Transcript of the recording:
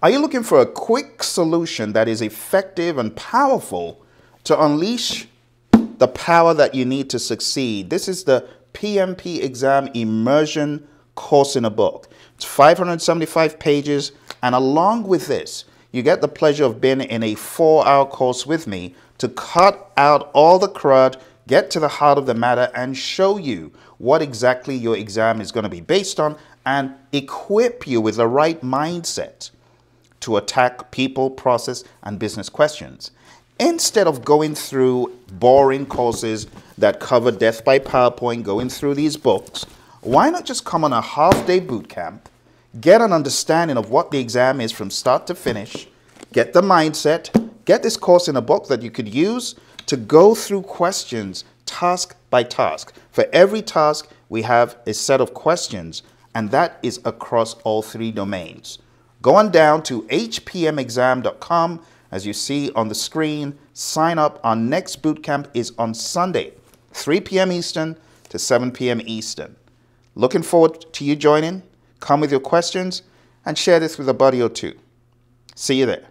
Are you looking for a quick solution that is effective and powerful to unleash the power that you need to succeed? This is the PMP exam immersion course in a book. It's 575 pages, and along with this, you get the pleasure of being in a four hour course with me to cut out all the crud, get to the heart of the matter, and show you what exactly your exam is going to be based on and equip you with the right mindset to attack people, process, and business questions. Instead of going through boring courses that cover death by PowerPoint, going through these books, why not just come on a half day boot camp, get an understanding of what the exam is from start to finish, get the mindset, get this course in a book that you could use to go through questions task by task. For every task, we have a set of questions, and that is across all three domains. Go on down to hpmexam.com. As you see on the screen, sign up. Our next bootcamp is on Sunday, 3 p.m. Eastern to 7 p.m. Eastern. Looking forward to you joining. Come with your questions and share this with a buddy or two. See you there.